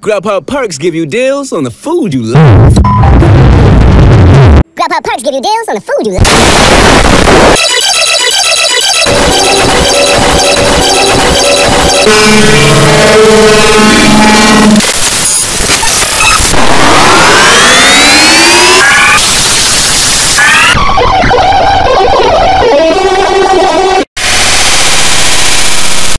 Grubhub Perks give you deals on the food you love. Grubhub Perks give you deals on the food you love.